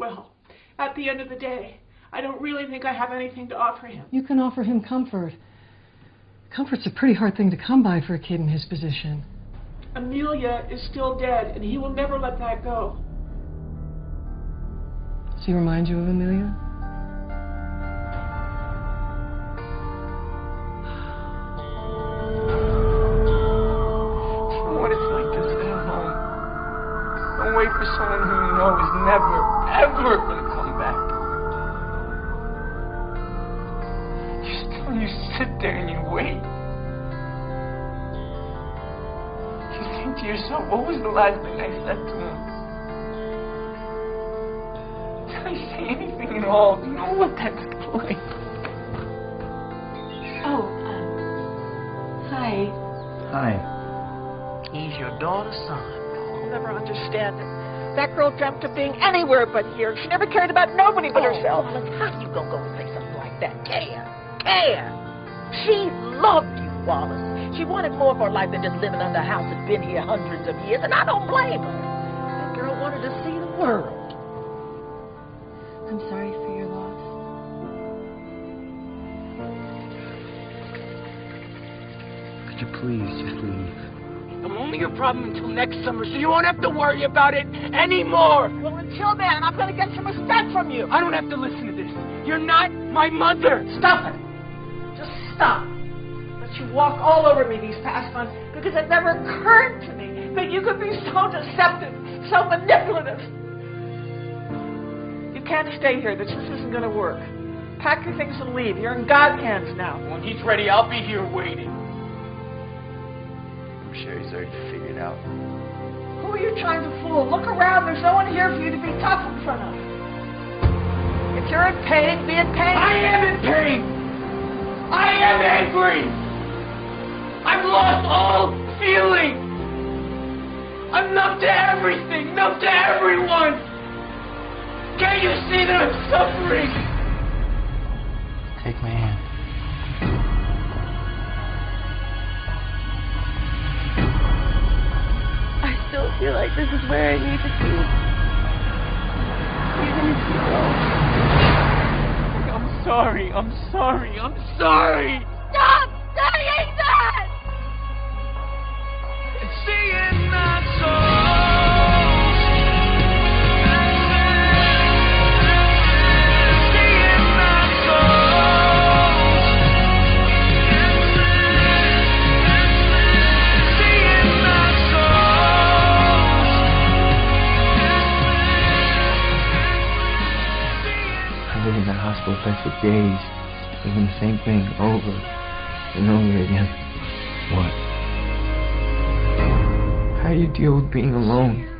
Well, at the end of the day, I don't really think I have anything to offer him. You can offer him comfort. Comfort's a pretty hard thing to come by for a kid in his position. Amelia is still dead, and he will never let that go. Does he remind you of Amelia? what it's like to sit at home and wait for someone who you know is never, ever gonna come back. Just you sit there and you wait. You think to yourself, what was the last thing I said to him? Did I say anything at all? You know what that's like? Oh, uh, hi. Hi. He's your daughter's son. I'll never understand it. That girl dreamt of being anywhere but here. She never cared about nobody but Oh, herself. Wallace, how you gonna go and say something like that? Care, care. She loved you, Wallace. She wanted more for her life than just living under a house that's been here hundreds of years, and I don't blame her. That girl wanted to see the world. I'm sorry for your loss. Could you please just leave? I'm only your problem until next summer, so you won't have to worry about it anymore. Well, until then, I'm gonna get some respect from you. I don't have to listen to this. You're not my mother. Stop it. Just stop. Let you walk all over me these past months because it never occurred to me that you could be so deceptive, so manipulative. You can't stay here. This just isn't gonna work. Pack your things and leave. You're in God's hands now. When he's ready, I'll be here waiting. I'm already figured out. Who are you trying to fool? Look around. There's no one here for you to be tough in front of. If you're in pain, be in pain. I am in pain. I am angry. I've lost all feeling. I'm numb to everything, numb to everyone. Can't you see that I'm suffering? Take my hand. I feel like this is where I need to be. I'm sorry. I'm sorry. I'm sorry. I lived in that hospital bed for days, doing the same thing over and over again. What? How do you deal with being alone?